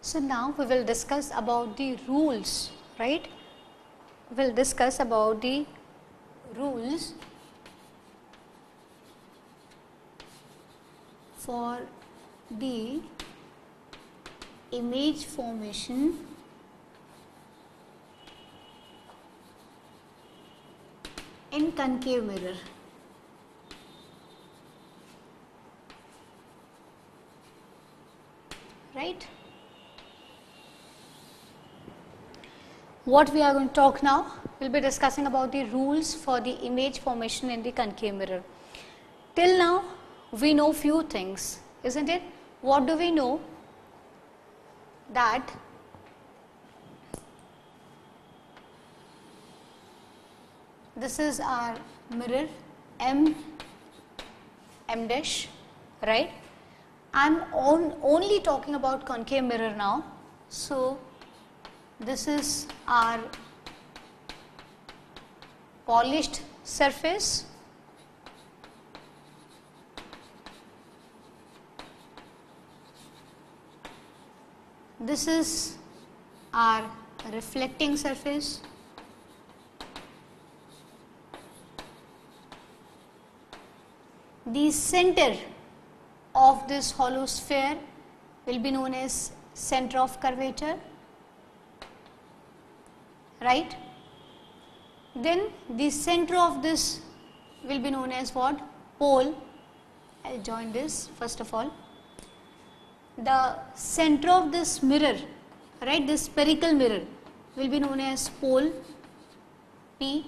So, now we will discuss about the rules, right. We will discuss about the rules for the image formation in concave mirror. Right? What we are going to talk now, we will be discussing about the rules for the image formation in the concave mirror. Till now, we know few things, isn't it? What do we know? That this is our mirror M, M dash, right. I am on, only talking about concave mirror now. So, this is our polished surface. This is our reflecting surface. The center of this hollow sphere will be known as center of curvature right? Then the center of this will be known as what? Pole. I will join this first of all. The center of this mirror right this spherical mirror will be known as pole P.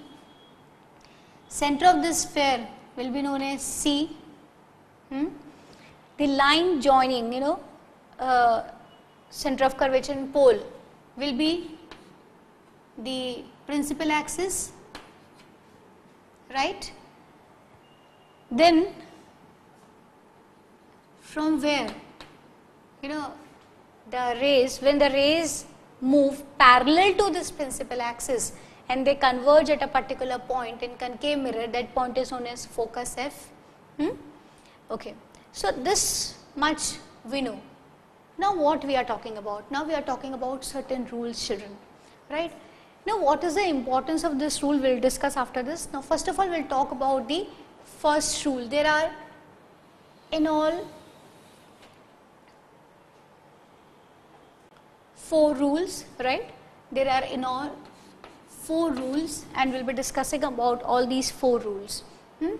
Center of this sphere will be known as C. Hmm? The line joining, you know, uh, center of curvature and pole will be the principal axis, right. Then from where, you know, the rays, when the rays move parallel to this principal axis, and they converge at a particular point in concave mirror that point is known as focus F. Hmm? Okay. So, this much we know. Now, what we are talking about? Now, we are talking about certain rules children, right. Now, what is the importance of this rule we will discuss after this. Now, first of all we will talk about the first rule. There are in all four rules, right. There are in all four rules and we will be discussing about all these four rules. Hmm?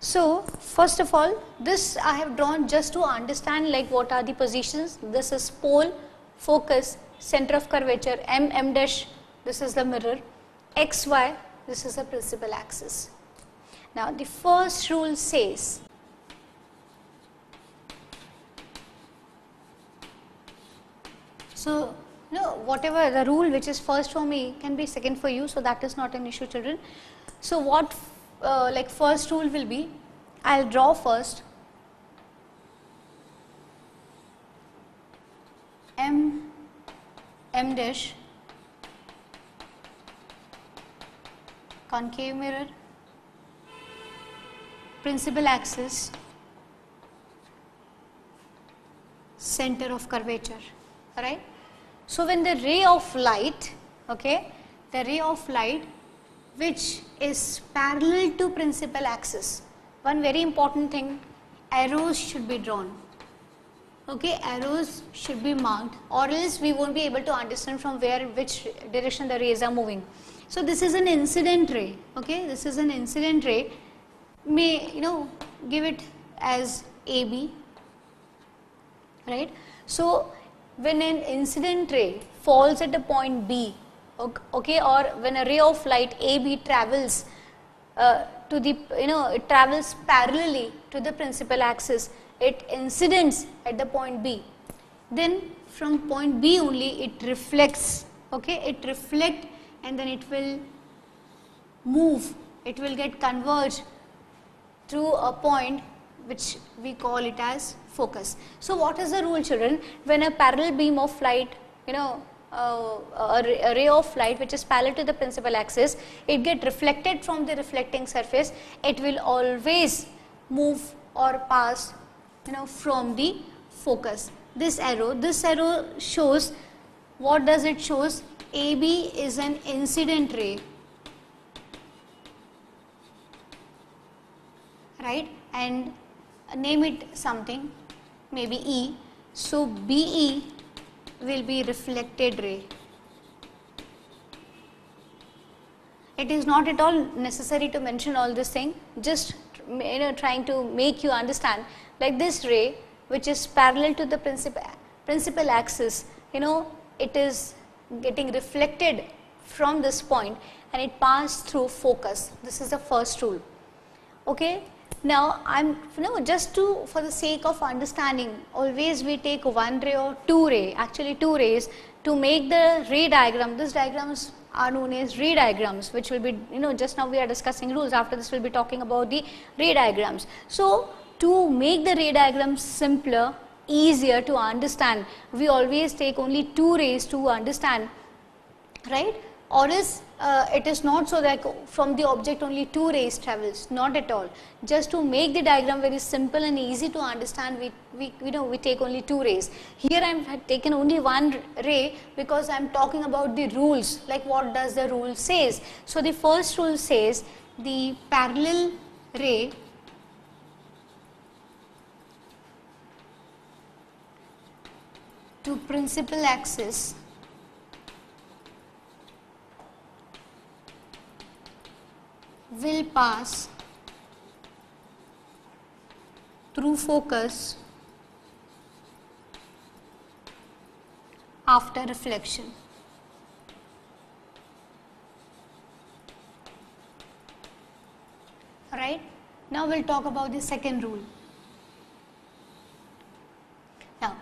So, first of all this I have drawn just to understand like what are the positions. This is pole, focus, center of curvature, M, M dash, this is the mirror, X, Y, this is the principal axis. Now, the first rule says so no, whatever the rule which is first for me can be second for you. So, that is not an issue children. So, what uh, like first rule will be, I will draw first M, M dash concave mirror, principal axis, center of curvature, right. So, when the ray of light, okay, the ray of light which is parallel to principal axis, one very important thing arrows should be drawn, okay, arrows should be marked or else we won't be able to understand from where which direction the rays are moving. So, this is an incident ray, okay, this is an incident ray, may you know give it as AB, right. So, when an incident ray falls at a point B okay or when a ray of light AB travels uh, to the you know it travels parallelly to the principal axis it incidents at the point B. Then from point B only it reflects okay it reflect and then it will move it will get converged to a point which we call it as focus. So, what is the rule children? When a parallel beam of light, you know, uh, a, a, ray of light which is parallel to the principal axis, it get reflected from the reflecting surface, it will always move or pass, you know, from the focus. this arrow, this arrow shows what does it shows? AB is an incident ray, right? And name it something, maybe E. So BE will be reflected ray. It is not at all necessary to mention all this thing, just you know trying to make you understand like this ray which is parallel to the principal, principal axis, you know it is getting reflected from this point and it passed through focus. This is the first rule. Okay. Now, I am you know just to for the sake of understanding always we take one ray or two ray actually two rays to make the ray diagram. This diagrams are known as ray diagrams which will be you know just now we are discussing rules after this we will be talking about the ray diagrams. So, to make the ray diagram simpler easier to understand. We always take only two rays to understand right? Or is uh, it is not so that from the object only two rays travels not at all. Just to make the diagram very simple and easy to understand we we you know we take only two rays. Here i have taken only one ray because i am talking about the rules like what does the rule says. So the first rule says the parallel ray to principal axis will pass through focus after reflection. Right? Now we'll talk about the second rule. Now,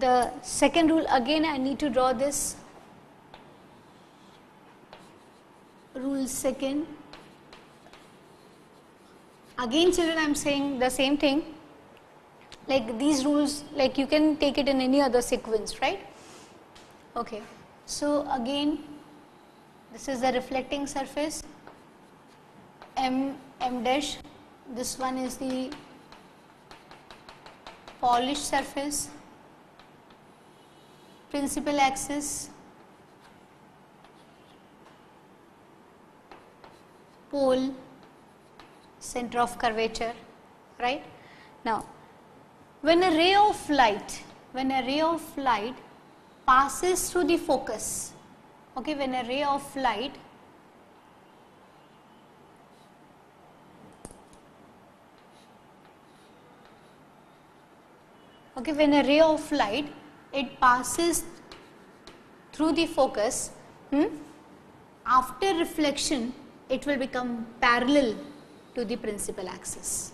the second rule again I need to draw this rule second. Again children I am saying the same thing. Like these rules like you can take it in any other sequence right. Okay. So, again this is the reflecting surface. M m dash. This one is the polished surface principal axis. Pole. Center of curvature. Right. Now, when a ray of light, when a ray of light passes through the focus, okay, when a ray of light okay, when a ray of light it passes through the focus, hmm, after reflection it will become parallel to the principal axis.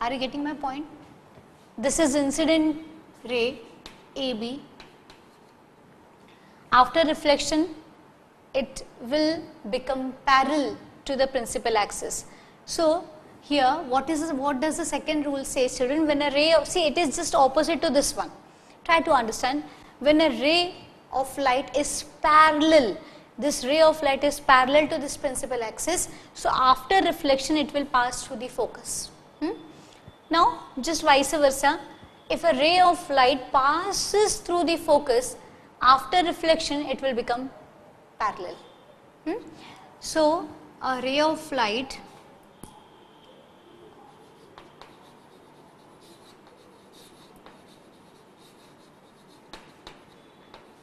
Are you getting my point? This is incident ray AB. After reflection, it will become parallel to the principal axis. So, here what is what does the second rule say children when a ray of see it is just opposite to this one try to understand when a ray of light is parallel this ray of light is parallel to this principal axis. So, after reflection it will pass through the focus. Hmm? Now, just vice versa, if a ray of light passes through the focus, after reflection it will become parallel. Hmm? So, a ray of light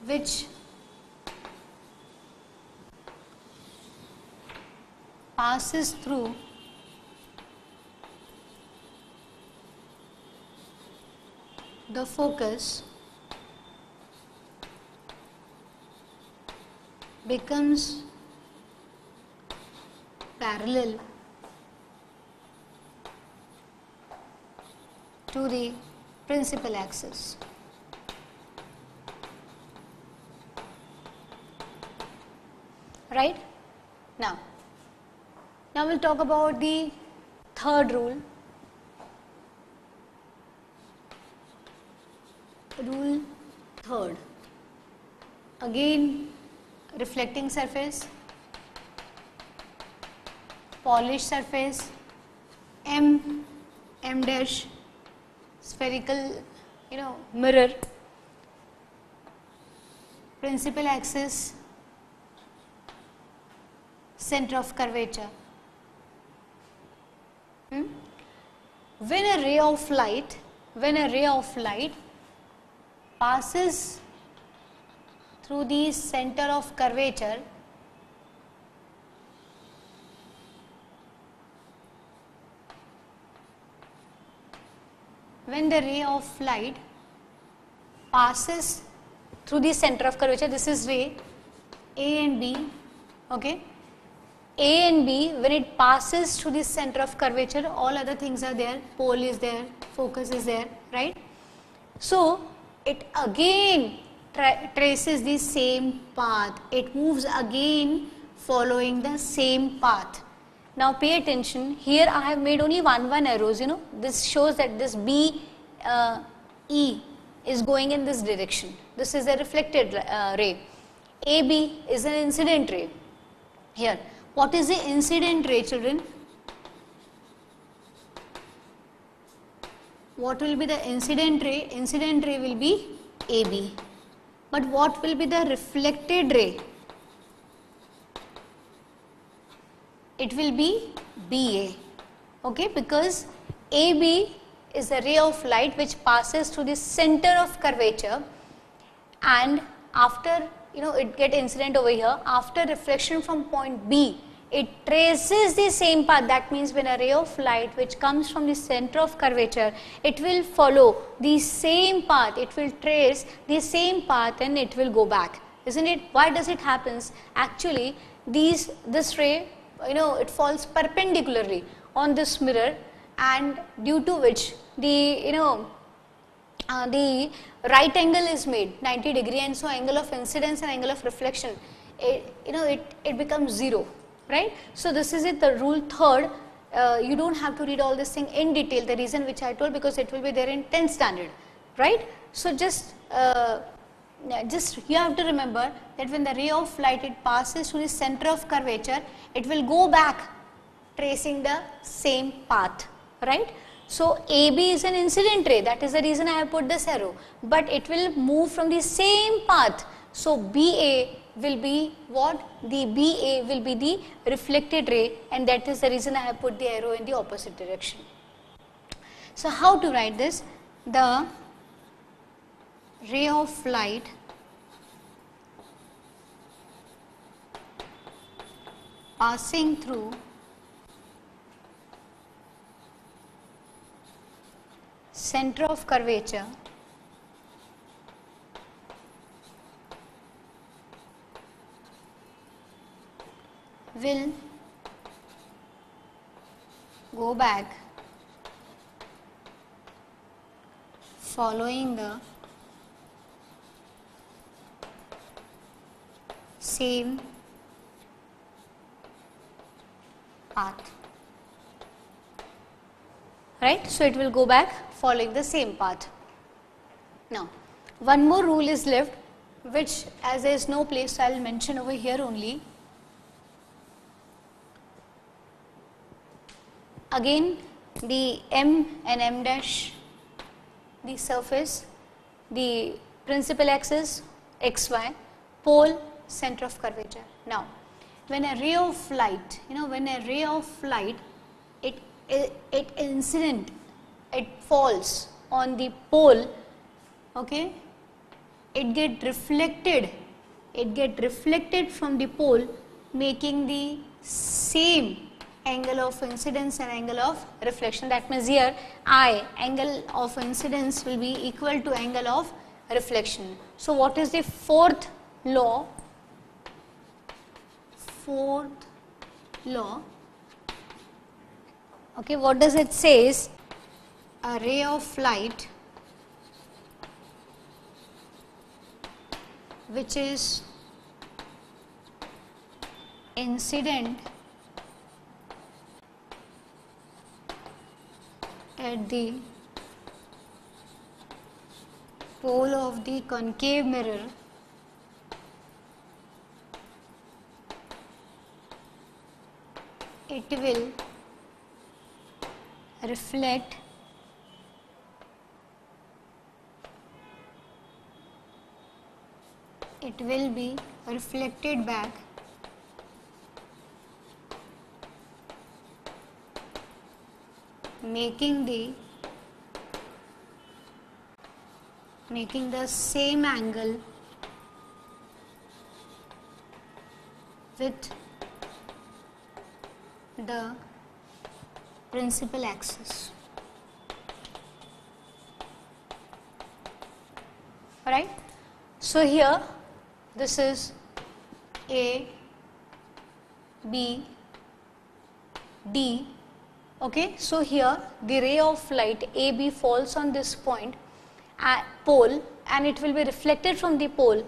which passes through the focus becomes parallel to the principal axis. Right? Now, now we will talk about the third rule. Rule third. Again reflecting surface, polished surface, M, M dash, spherical, you know, mirror principal axis center of curvature. Hmm? When a ray of light, when a ray of light passes through the center of curvature, when the ray of light passes through the center of curvature, this is ray A and B, okay. A and B, when it passes through the center of curvature, all other things are there, pole is there, focus is there, right. So, it again tra traces the same path, it moves again following the same path. Now pay attention, here I have made only one one arrows, you know, this shows that this B uh, E is going in this direction. This is a reflected uh, ray. AB is an incident ray. Here, what is the incident ray children? What will be the incident ray? Incident ray will be AB. But what will be the reflected ray? It will be BA. Okay, because AB is a ray of light which passes through the center of curvature and after you know it get incident over here. After reflection from point B it traces the same path. That means when a ray of light which comes from the center of curvature it will follow the same path. It will trace the same path and it will go back. Isn't it? Why does it happens actually these this ray you know it falls perpendicularly on this mirror and due to which the you know uh, the right angle is made 90 degree and so angle of incidence and angle of reflection it, you know it, it becomes 0 right. So, this is it the rule third uh, you do not have to read all this thing in detail the reason which I told because it will be there in 10th standard right. So, just uh, just you have to remember that when the ray of light it passes through the center of curvature it will go back tracing the same path right. So, AB is an incident ray that is the reason I have put this arrow, but it will move from the same path. So, BA will be what? The BA will be the reflected ray and that is the reason I have put the arrow in the opposite direction. So, how to write this? The ray of light passing through center of curvature. Will go back. Following the same path right so it will go back following the same path. Now, one more rule is left which as there is no place I will mention over here only. Again the M and M dash the surface, the principal axis xy, pole center of curvature. Now, when a ray of light, you know when a ray of light it, it, incident it falls on the pole okay it get reflected it get reflected from the pole making the same angle of incidence and angle of reflection that means here I angle of incidence will be equal to angle of reflection. So, what is the fourth law? Fourth law. Okay, what does it says? a ray of light which is incident at the pole of the concave mirror it will reflect. It will be reflected back. Making the making the same angle with the principal axis. Right? So here this is A, B, D. Okay, so here the ray of light AB falls on this point pole and it will be reflected from the pole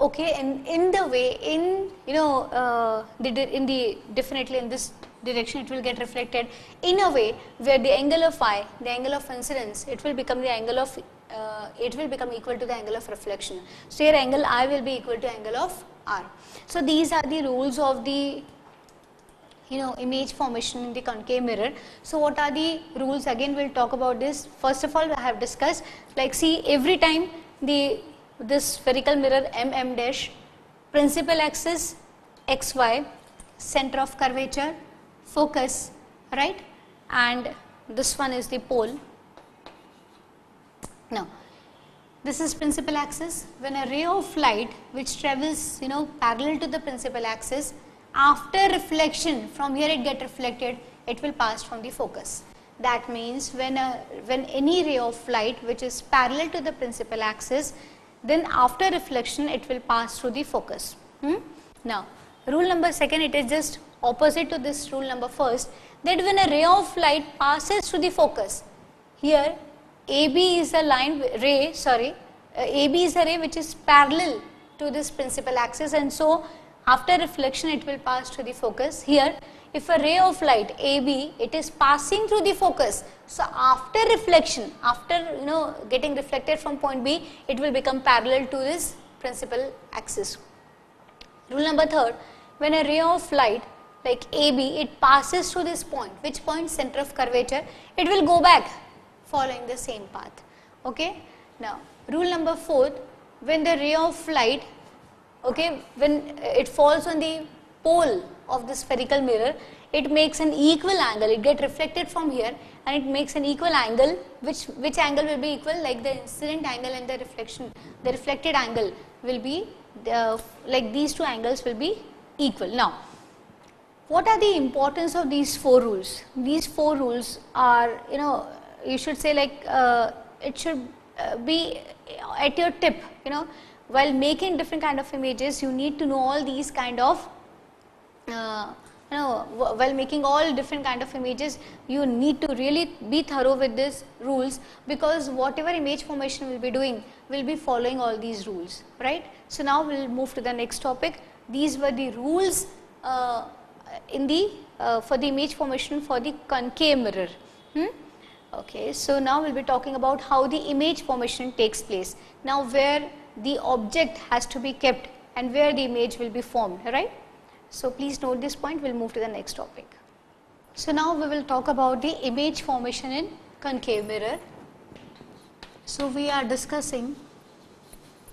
okay and in the way in you know uh, the in the definitely in this direction it will get reflected. In a way where the angle of phi the angle of incidence it will become the angle of uh, it will become equal to the angle of reflection. So here angle i will be equal to angle of r. So these are the rules of the you know image formation in the concave mirror. So what are the rules? Again we will talk about this. First of all I have discussed like see every time the this spherical mirror mm dash principal axis xy center of curvature focus right? And this one is the pole. Now this is principal axis. When a ray of light which travels you know parallel to the principal axis after reflection from here it get reflected it will pass from the focus. That means when a when any ray of light which is parallel to the principal axis then after reflection it will pass through the focus. Hmm? now rule number second it is just opposite to this rule number first that when a ray of light passes through the focus here AB is a line ray sorry uh, AB is a ray which is parallel to this principal axis and so after reflection it will pass to the focus. Here if a ray of light AB it is passing through the focus. So after reflection after you know getting reflected from point B it will become parallel to this principal axis. Rule number third when a ray of light like AB it passes through this point which point? Center of curvature. It will go back following the same path. Okay. Now rule number fourth when the ray of light okay, when it falls on the pole of the spherical mirror, it makes an equal angle, it get reflected from here and it makes an equal angle, which, which angle will be equal? Like the incident angle and the reflection, the reflected angle will be the, like these two angles will be equal. Now, what are the importance of these four rules? These four rules are, you know, you should say like uh, it should uh, be at your tip, you know, while making different kind of images you need to know all these kind of uh, you know while making all different kind of images you need to really be thorough with these rules because whatever image formation we'll be doing will be following all these rules right. So, now we will move to the next topic these were the rules uh, in the uh, for the image formation for the concave mirror. Hmm? Okay, so now we will be talking about how the image formation takes place. Now, where the object has to be kept and where the image will be formed, right. So, please note this point, we will move to the next topic. So, now we will talk about the image formation in concave mirror. So, we are discussing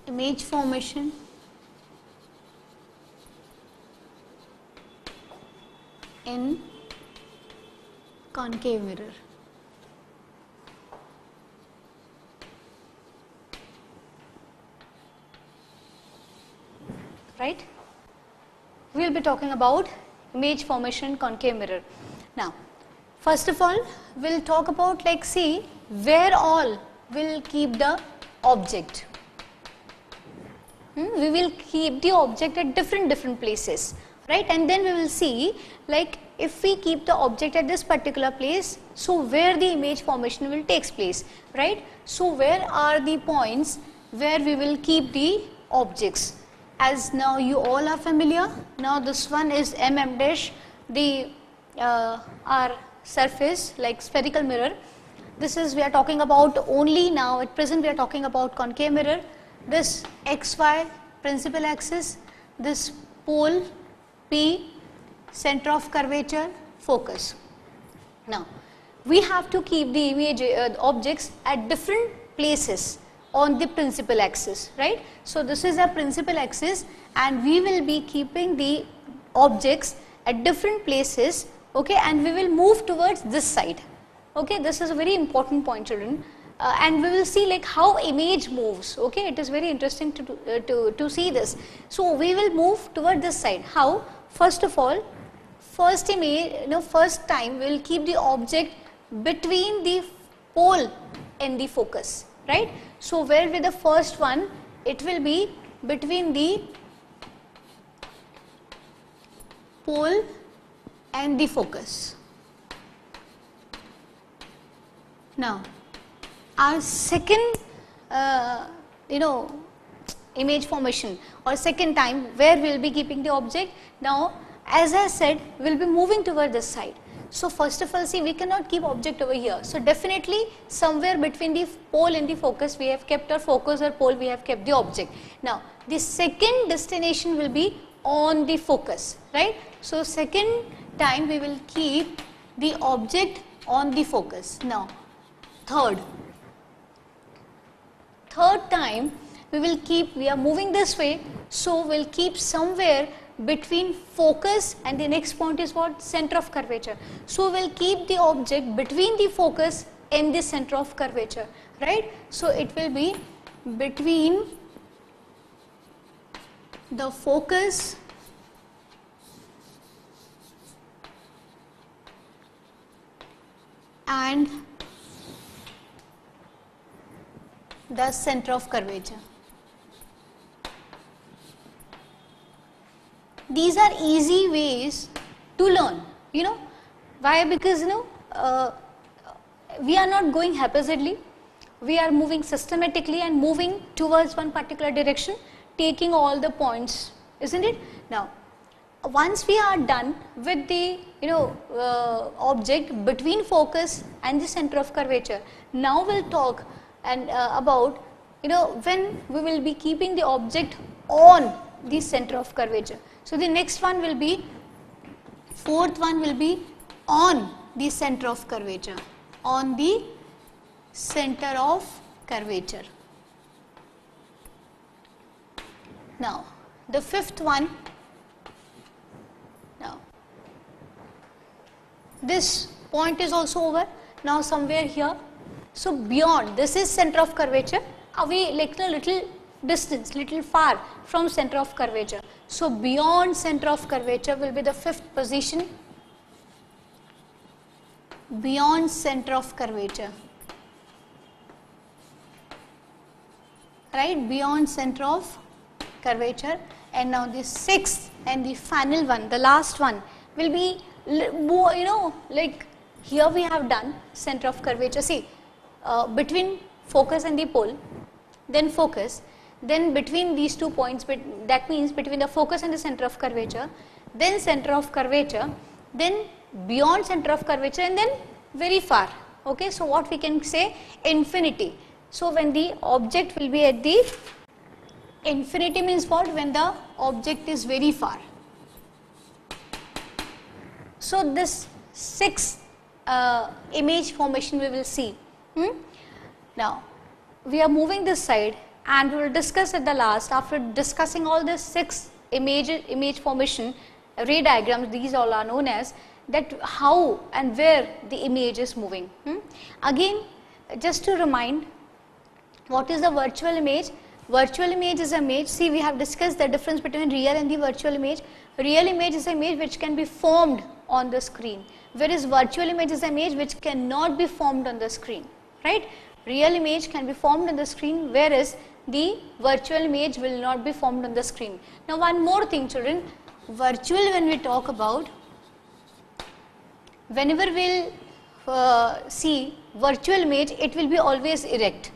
image formation in concave mirror. right. We will be talking about image formation concave mirror. Now, first of all we will talk about like see where all will keep the object. Hmm? We will keep the object at different different places right and then we will see like if we keep the object at this particular place so where the image formation will takes place right. So, where are the points where we will keep the objects as now you all are familiar. Now this one is mm dash the uh, our surface like spherical mirror. This is we are talking about only now at present we are talking about concave mirror. This xy principal axis, this pole P, center of curvature, focus. Now we have to keep the image uh, objects at different places on the principal axis, right. So, this is a principal axis and we will be keeping the objects at different places okay, and we will move towards this side. Okay. This is a very important point children uh, and we will see like how image moves okay it is very interesting to, uh, to, to see this. So, we will move toward this side how first of all first image you know first time we will keep the object between the pole and the focus right. So, where with the first one it will be between the pole and the focus. Now, our second uh, you know image formation or second time where we will be keeping the object. Now, as I said we will be moving toward this side. So, first of all see we cannot keep object over here. So, definitely somewhere between the pole and the focus we have kept our focus or pole we have kept the object. Now, the second destination will be on the focus right. So, second time we will keep the object on the focus. Now, third, third time we will keep we are moving this way. So, we will keep somewhere between focus and the next point is what center of curvature. So, we will keep the object between the focus and the center of curvature right. So, it will be between the focus and the center of curvature. These are easy ways to learn, you know. Why? Because, you know, uh, we are not going haphazardly, we are moving systematically and moving towards one particular direction, taking all the points, isn't it? Now, once we are done with the, you know, uh, object between focus and the center of curvature, now we will talk and uh, about, you know, when we will be keeping the object on the center of curvature. So, the next one will be fourth one will be on the center of curvature on the center of curvature. Now, the fifth one now this point is also over now somewhere here. So, beyond this is center of curvature away like a little distance little far from center of curvature. So, beyond center of curvature will be the fifth position. Beyond center of curvature. Right? Beyond center of curvature. And now the sixth and the final one the last one will be you know like here we have done center of curvature. See uh, between focus and the pole then focus then between these two points that means between the focus and the center of curvature then center of curvature then beyond center of curvature and then very far. Okay so what we can say? Infinity. So when the object will be at the infinity means what? When the object is very far. So this six uh, image formation we will see. Hmm? now we are moving this side and we will discuss at the last after discussing all the six image, image formation ray diagrams these all are known as that how and where the image is moving. Hmm? Again just to remind what is the virtual image? Virtual image is a image, see we have discussed the difference between real and the virtual image. Real image is an image which can be formed on the screen, whereas virtual image is an image which cannot be formed on the screen, right. Real image can be formed on the screen whereas the virtual image will not be formed on the screen. Now one more thing children, virtual when we talk about, whenever we will uh, see virtual image, it will be always erect,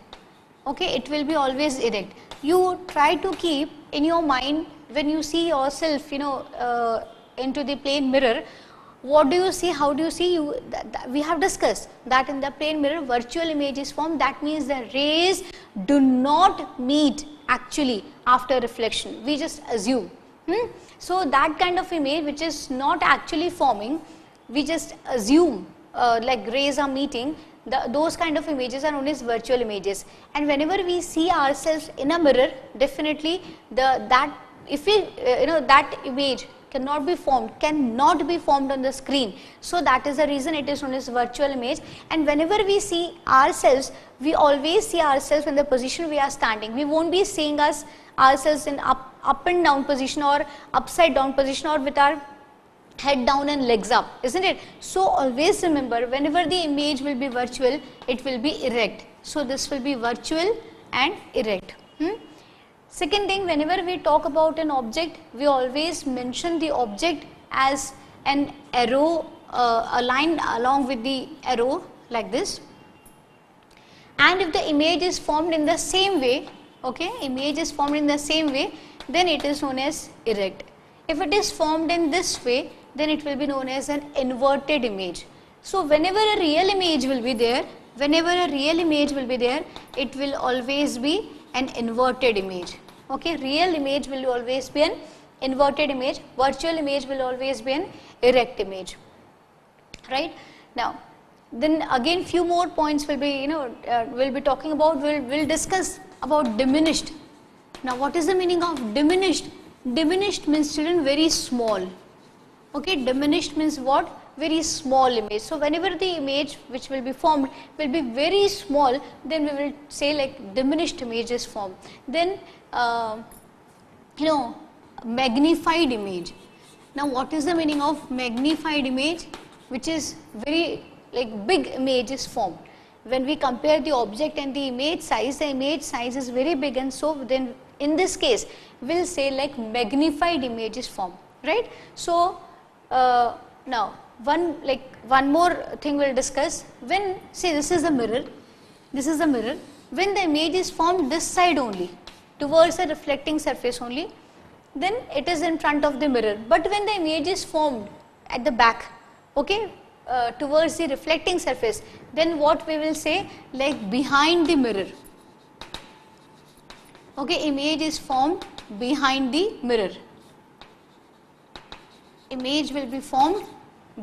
okay, it will be always erect. You try to keep in your mind when you see yourself, you know, uh, into the plane mirror, what do you see, how do you see, you, we have discussed that in the plane mirror virtual image is formed that means the rays do not meet actually after reflection, we just assume. Hmm? So, that kind of image which is not actually forming, we just assume uh, like rays are meeting. The, those kind of images are known as virtual images. And whenever we see ourselves in a mirror definitely the that if we uh, you know that image cannot be formed cannot be formed on the screen. So that is the reason it is known as virtual image. And whenever we see ourselves we always see ourselves in the position we are standing. We won't be seeing us ourselves in up up and down position or upside down position or with our head down and legs up isn't it? So always remember whenever the image will be virtual it will be erect. So this will be virtual and erect. Hmm? Second thing, whenever we talk about an object, we always mention the object as an arrow uh, aligned along with the arrow like this. And if the image is formed in the same way, okay, image is formed in the same way, then it is known as erect. If it is formed in this way, then it will be known as an inverted image. So, whenever a real image will be there, whenever a real image will be there, it will always be an inverted image. Okay, real image will always be an inverted image, virtual image will always be an erect image. Right now, then again few more points will be you know uh, will be talking about we'll, we'll discuss about diminished. Now, what is the meaning of diminished? Diminished means children very small. Okay, diminished means what? Very small image. So, whenever the image which will be formed will be very small then we will say like diminished image is formed. Then uh, you know magnified image. Now, what is the meaning of magnified image which is very like big image is formed. When we compare the object and the image size, the image size is very big and so then in this case we will say like magnified image is formed, right. So, uh, now one like one more thing we will discuss when say this is a mirror, this is a mirror, when the image is formed this side only towards the reflecting surface only, then it is in front of the mirror. But when the image is formed at the back, okay, uh, towards the reflecting surface, then what we will say like behind the mirror. Okay, image is formed behind the mirror. Image will be formed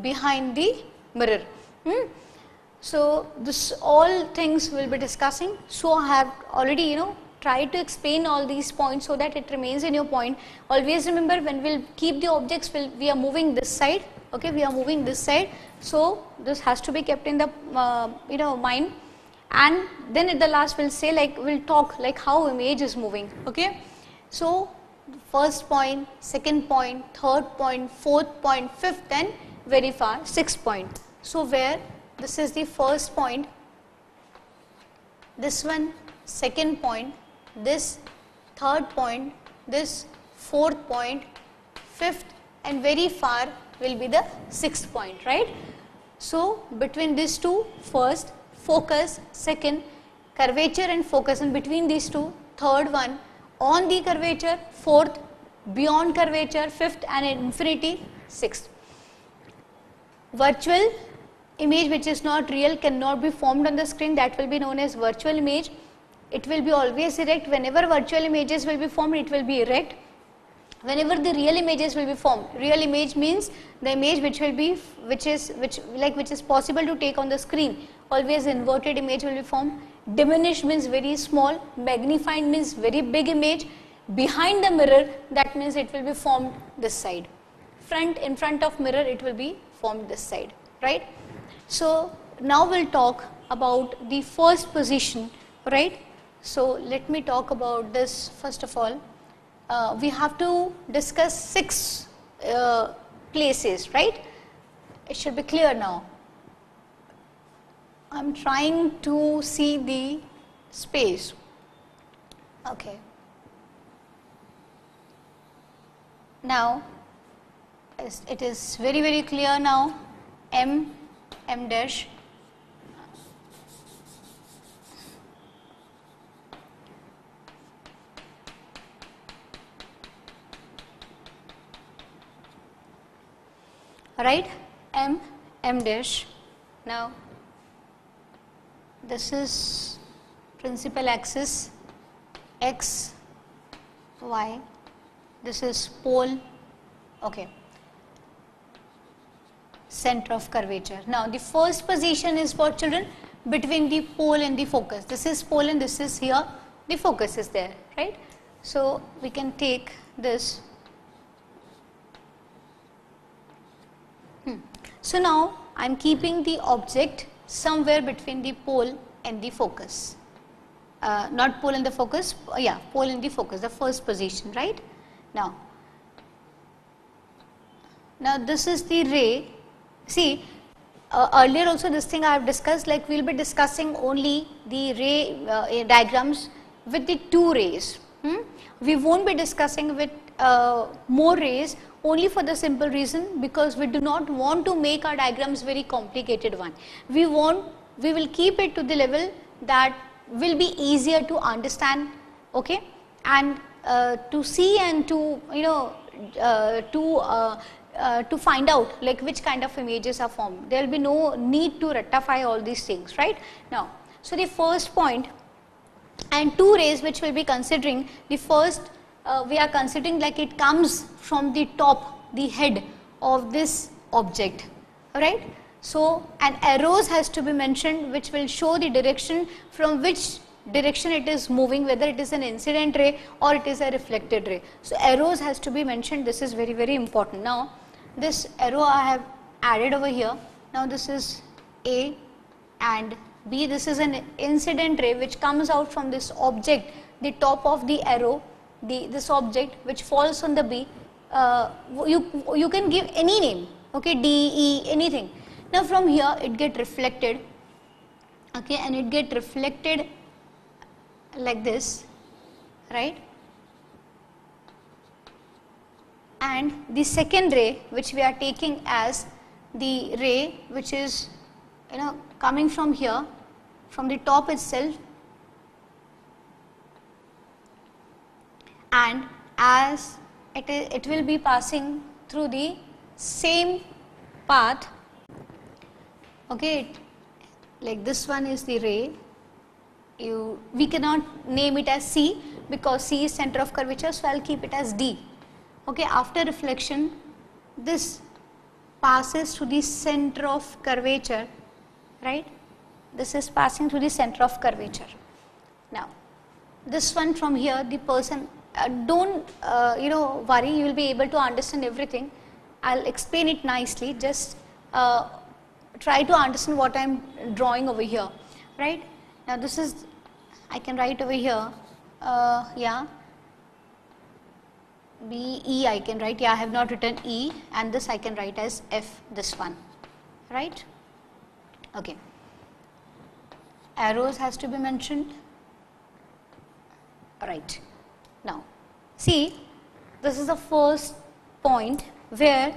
behind the mirror. Hmm? So, this all things we will be discussing. So, I have already you know tried to explain all these points so that it remains in your point. Always remember when we will keep the objects we'll, we are moving this side okay we are moving this side. So, this has to be kept in the uh, you know mind and then at the last we will say like we will talk like how image is moving okay. So, first point, second point, third point, fourth point, fifth and very far 6 point. So, where this is the first point, this one second point, this third point, this fourth point, fifth and very far will be the sixth point, right. So, between these two first focus, second curvature and focus and between these two third one on the curvature, fourth beyond curvature, fifth and infinity, sixth. Virtual image which is not real cannot be formed on the screen that will be known as virtual image. It will be always erect whenever virtual images will be formed it will be erect. Whenever the real images will be formed, real image means the image which will be which is which like which is possible to take on the screen always inverted image will be formed. Diminished means very small, magnified means very big image. Behind the mirror that means it will be formed this side. Front in front of mirror it will be formed this side, right. So, now we will talk about the first position, right. So, let me talk about this first of all. Uh, we have to discuss six uh, places, right. It should be clear now. I am trying to see the space. Okay. Now, it is very very clear now. M m dash. Right? M m dash. Now this is principal axis. X y. This is pole. Okay center of curvature. Now, the first position is for children between the pole and the focus. This is pole and this is here, the focus is there, right. So, we can take this. Hmm. So, now I am keeping the object somewhere between the pole and the focus. Uh, not pole and the focus, uh, yeah, pole and the focus, the first position, right. Now, now this is the ray. See, uh, earlier also this thing I have discussed like we will be discussing only the ray uh, diagrams with the two rays. Hmm? We will not be discussing with uh, more rays only for the simple reason because we do not want to make our diagrams very complicated one. We want, we will keep it to the level that will be easier to understand okay and uh, to see and to you know uh, to uh, to find out like which kind of images are formed. There will be no need to rectify all these things, right. Now, so the first point and two rays which we will be considering, the first uh, we are considering like it comes from the top, the head of this object, right. So, an arrows has to be mentioned which will show the direction from which direction it is moving whether it is an incident ray or it is a reflected ray. So, arrows has to be mentioned this is very very important. Now, this arrow I have added over here. Now this is A and B. This is an incident ray which comes out from this object, the top of the arrow, the this object which falls on the B. Uh, you you can give any name, okay, D, E, anything. Now from here it get reflected, okay, and it get reflected like this, right? And the second ray which we are taking as the ray which is you know coming from here from the top itself. And as it, is, it will be passing through the same path. Okay like this one is the ray. You we cannot name it as C because C is center of curvature so I will keep it as D okay after reflection this passes to the center of curvature right? This is passing through the center of curvature. Now this one from here the person uh, don't uh, you know worry you will be able to understand everything. I'll explain it nicely. Just uh, try to understand what i'm drawing over here right? Now this is i can write over here uh, yeah B E I can write. Yeah I have not written E and this I can write as F this one. Right? Okay. Arrows has to be mentioned. Right. Now see this is the first point where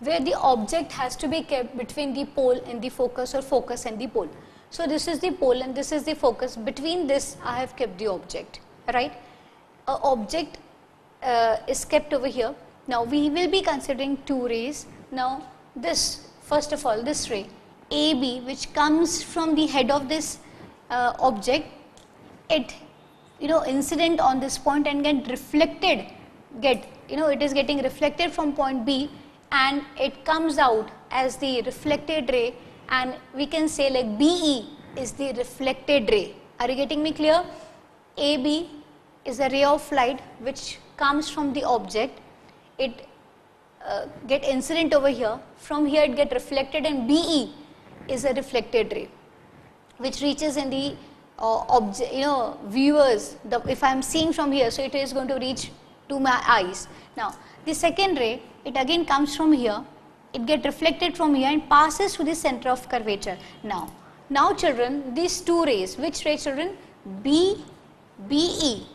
where the object has to be kept between the pole and the focus or focus and the pole so, this is the pole and this is the focus between this I have kept the object right. A object uh, is kept over here. Now, we will be considering two rays. Now, this first of all this ray AB which comes from the head of this uh, object it you know incident on this point and get reflected get you know it is getting reflected from point B and it comes out as the reflected ray and we can say like BE is the reflected ray. Are you getting me clear? AB is a ray of light which comes from the object. It uh, get incident over here. From here it get reflected and BE is a reflected ray which reaches in the uh, object, you know, viewers. The, if I am seeing from here, so it is going to reach to my eyes. Now, the second ray, it again comes from here it get reflected from here and passes to the center of curvature. Now, now children, these two rays, which ray children? B, BE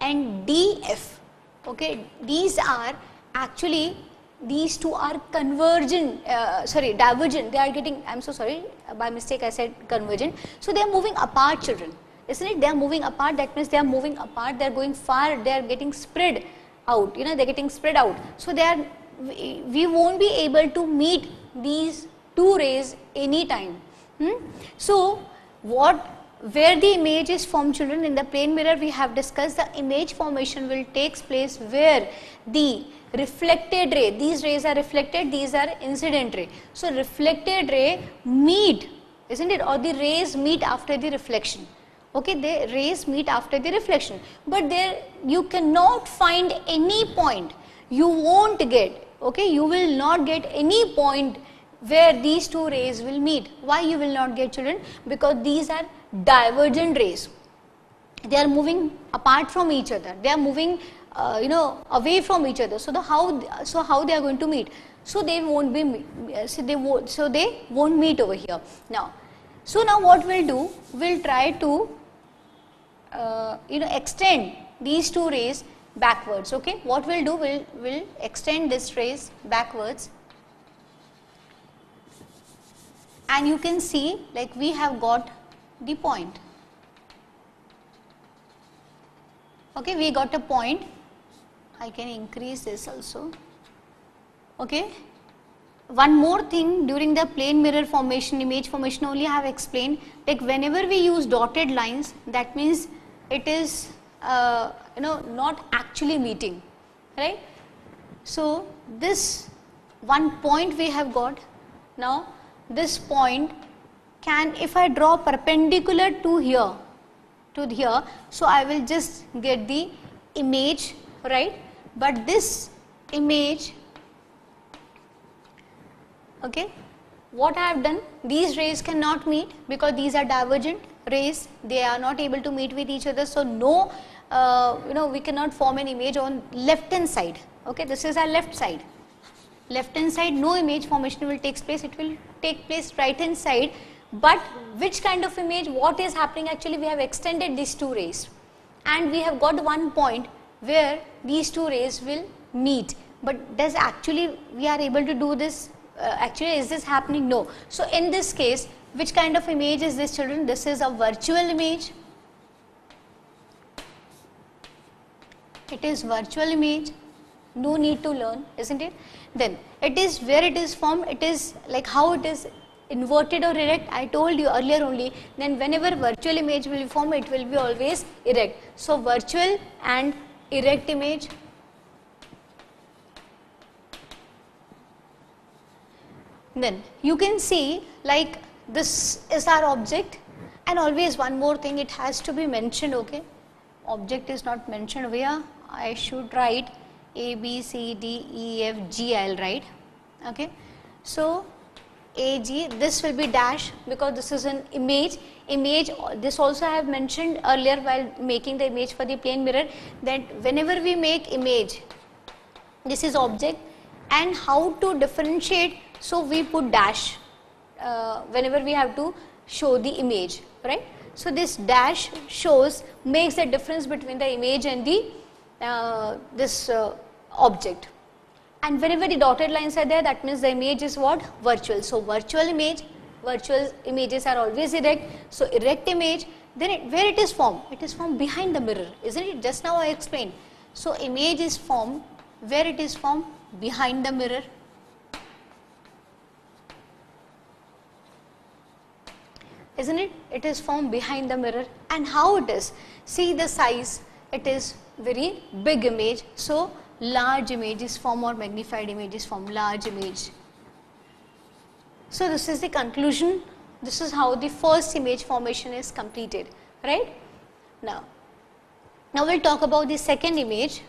and DF. Okay, these are actually these two are convergent, uh, sorry, divergent. They are getting. I am so sorry. By mistake, I said convergent. So they are moving apart, children. Isn't it? They are moving apart. That means they are moving apart. They are going far. They are getting spread out. You know, they are getting spread out. So they are we won't be able to meet these two rays anytime. Hmm? So, what where the image is formed children in the plane mirror we have discussed the image formation will takes place where the reflected ray these rays are reflected these are incident ray. So reflected ray meet isn't it? Or the rays meet after the reflection. Okay the rays meet after the reflection. But there you cannot find any point. You won't get okay you will not get any point where these two rays will meet. Why you will not get children? Because these are divergent rays. They are moving apart from each other. They are moving uh, you know away from each other. So the how so how they are going to meet? So they won't be so they won't so they won't meet over here. Now so now what we'll do? We'll try to uh, you know extend these two rays backwards okay? What we'll do we'll will extend this rays backwards. And you can see like we have got the point. Okay we got a point. I can increase this also. Okay. One more thing during the plane mirror formation, image formation only I have explained. Like whenever we use dotted lines that means it is uh, you know not actually meeting right. So, this one point we have got now this point can if I draw perpendicular to here to here so I will just get the image right but this image okay what I have done these rays cannot meet because these are divergent rays they are not able to meet with each other so no uh, you know we cannot form an image on left hand side okay this is our left side left hand side no image formation will take place it will take place right hand side but which kind of image what is happening actually we have extended these two rays and we have got one point where these two rays will meet. But does actually we are able to do this? Uh, actually, is this happening? No. So, in this case, which kind of image is this children? This is a virtual image. It is virtual image. No need to learn, isn't it? Then it is where it is formed. It is like how it is inverted or erect I told you earlier only then whenever virtual image will form it will be always erect. So, virtual and erect image then you can see like this is our object and always one more thing it has to be mentioned okay? Object is not mentioned where I should write A B C D E F G I will write okay? So A G this will be dash because this is an image. Image this also I have mentioned earlier while making the image for the plane mirror that whenever we make image this is object and how to differentiate so we put dash uh, whenever we have to show the image right. So this dash shows makes the difference between the image and the uh, this uh, object and whenever the dotted lines are there that means the image is what virtual. So virtual image virtual images are always erect. So, erect image then it, where it is formed? It is formed behind the mirror isn't it just now I explained. So, image is formed where it is formed behind the mirror. Isn't it? It is formed behind the mirror and how it is? See the size, it is very big image. So, large image is formed or magnified image is formed, large image so, this is the conclusion, this is how the first image formation is completed, right. Now, now we will talk about the second image